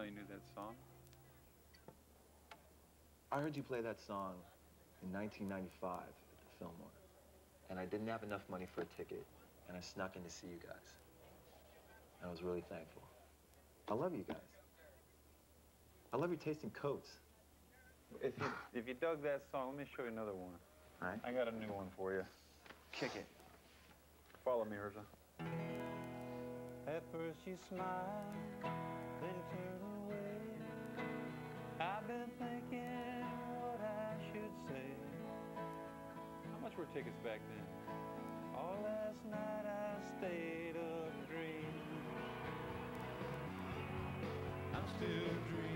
know you knew that song. I heard you play that song in 1995 at the Fillmore. And I didn't have enough money for a ticket, and I snuck in to see you guys. And I was really thankful. I love you guys. I love your taste in coats. If you, if you dug that song, let me show you another one. All right? I got a new one for you. Kick it. Follow me, Urza. At first you smiled, then turned away. I've been thinking what I should say. How much were tickets back then? All last night I stayed up dreaming. I'm still dreaming.